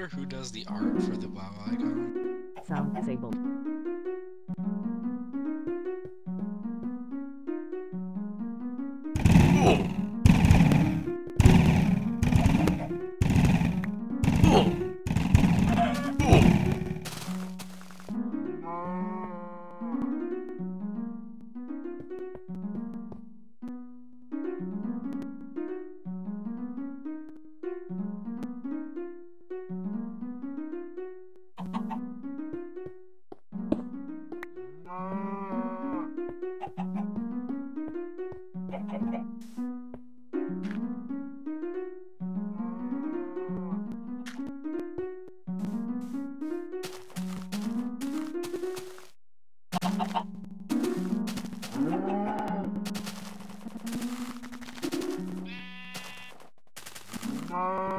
wonder who does the art for the WoW icon. Sound disabled. Ooh. 先生。Oh.